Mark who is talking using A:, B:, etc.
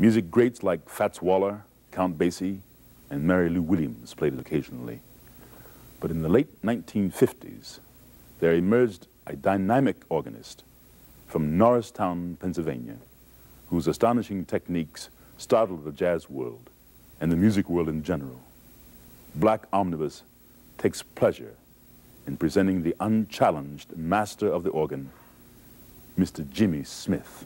A: Music greats like Fats Waller, Count Basie, and Mary Lou Williams played it occasionally. But in the late 1950s, there emerged a dynamic organist from Norristown, Pennsylvania, whose astonishing techniques startled the jazz world and the music world in general. Black Omnibus takes pleasure in presenting the unchallenged master of the organ, Mr. Jimmy Smith.